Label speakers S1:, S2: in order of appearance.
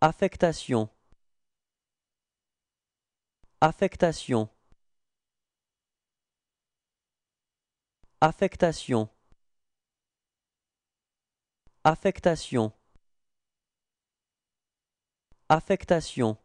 S1: Affectation. Affectation. Affectation. Affectation. Affectation.